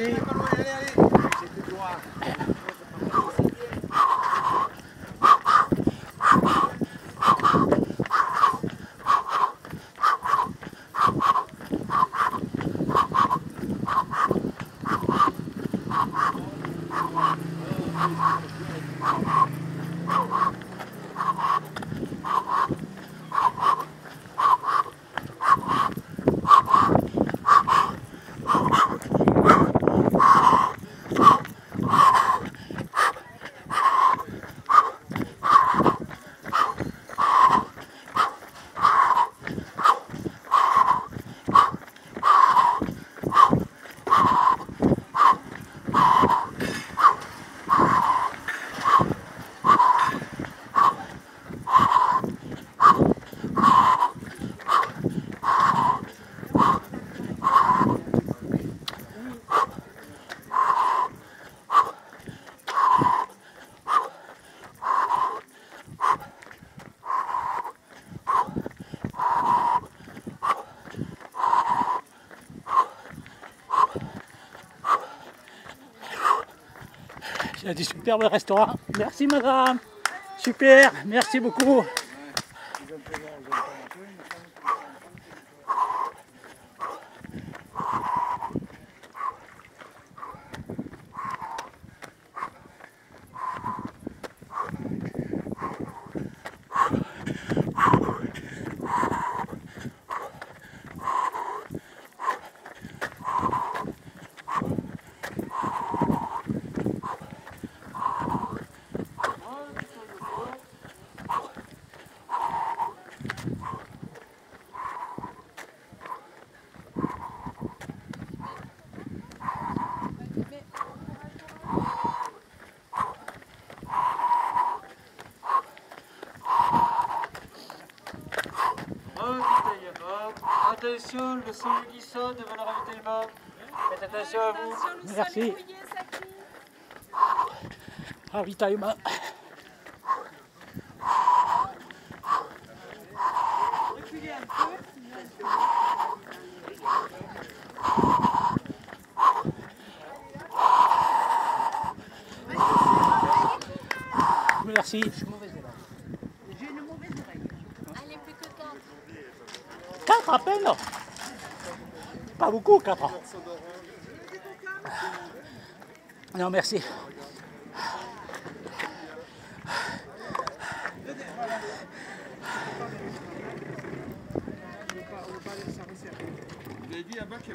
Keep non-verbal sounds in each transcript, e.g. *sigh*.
Merci. Il y a des superbes restaurants. Merci madame. Super, merci beaucoup. Attention, le sol glissant devant le ravitaillement. Faites attention à vous. Merci. Ravitaillement. Merci. J'ai une mauvaise oreille. Allez, plus que 4. 4 à peine Pas beaucoup, 4 Non, merci. Vous avez dit là-bas qu'il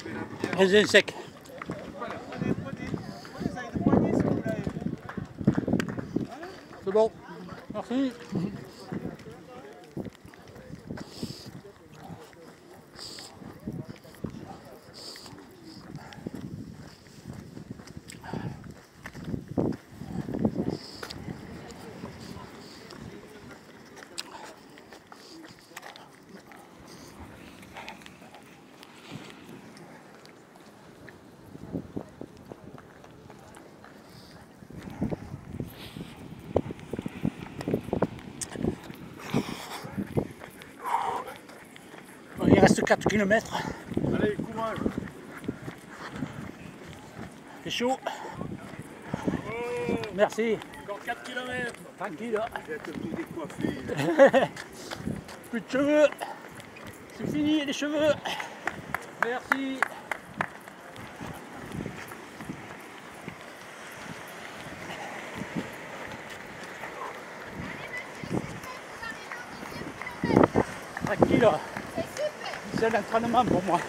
reste 4 km. Allez, courage. C'est chaud. Merci. Encore 4 km. Tranquille. Tous décoiffés. *laughs* Plus de cheveux. C'est fini les cheveux. Merci. Tranquille. C'est l'entraînement pour moi.